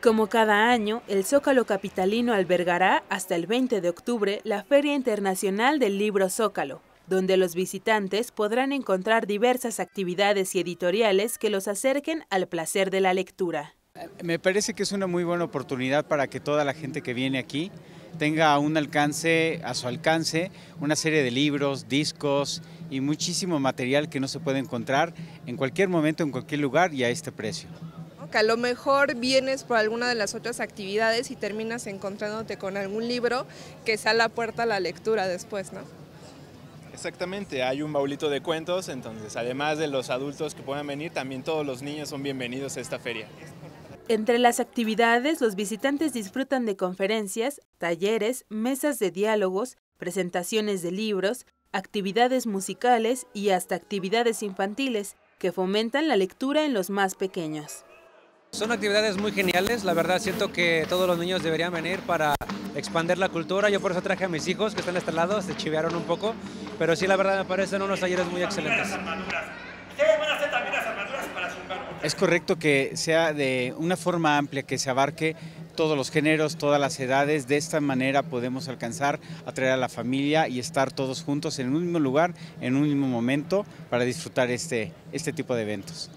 Como cada año, el Zócalo Capitalino albergará hasta el 20 de octubre la Feria Internacional del Libro Zócalo, donde los visitantes podrán encontrar diversas actividades y editoriales que los acerquen al placer de la lectura. Me parece que es una muy buena oportunidad para que toda la gente que viene aquí tenga un alcance, a su alcance, una serie de libros, discos y muchísimo material que no se puede encontrar en cualquier momento, en cualquier lugar y a este precio que a lo mejor vienes por alguna de las otras actividades y terminas encontrándote con algún libro que sea la puerta a la lectura después, ¿no? Exactamente, hay un baulito de cuentos, entonces además de los adultos que puedan venir, también todos los niños son bienvenidos a esta feria. Entre las actividades, los visitantes disfrutan de conferencias, talleres, mesas de diálogos, presentaciones de libros, actividades musicales y hasta actividades infantiles que fomentan la lectura en los más pequeños. Son actividades muy geniales, la verdad siento que todos los niños deberían venir para expandir la cultura, yo por eso traje a mis hijos que están a este lado, se chivearon un poco, pero sí la verdad me parecen unos talleres muy excelentes. Es correcto que sea de una forma amplia, que se abarque todos los géneros, todas las edades. De esta manera podemos alcanzar a traer a la familia y estar todos juntos en un mismo lugar, en un mismo momento, para disfrutar este, este tipo de eventos.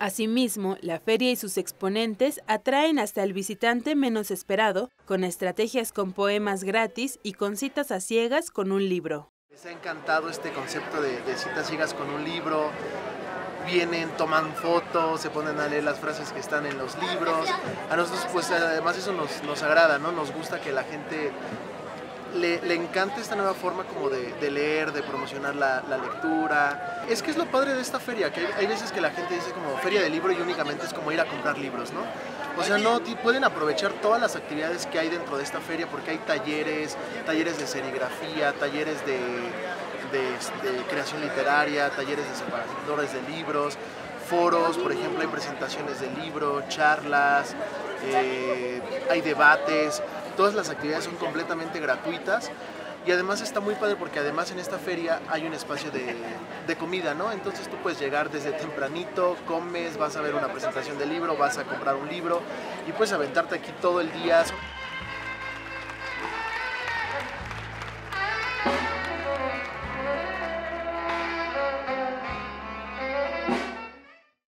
Asimismo, la feria y sus exponentes atraen hasta el visitante menos esperado, con estrategias con poemas gratis y con citas a ciegas con un libro. Les ha encantado este concepto de, citas ciegas con un libro. Vienen, toman fotos, se ponen a leer las frases que están en los libros. A nosotros, pues además eso nos, nos agrada, ¿no? Nos gusta que la gente le, encanta esta nueva forma como de, leer, de promocionar la, lectura. Es que es lo padre de esta feria, que hay, veces que la gente dice como feria de libro y únicamente es como ir a comprar libros, ¿no? O sea, no pueden aprovechar todas las actividades que hay dentro de esta feria porque hay talleres, talleres de serigrafía, talleres de, creación literaria, talleres de separadores de libros, foros, por ejemplo, hay presentaciones de libros, charlas, eh, hay debates todas las actividades son completamente gratuitas y además está muy padre porque además en esta feria hay un espacio de, de, comida, ¿no? Entonces tú puedes llegar desde tempranito, comes, vas a ver una presentación de libro, vas a comprar un libro y puedes aventarte aquí todo el día.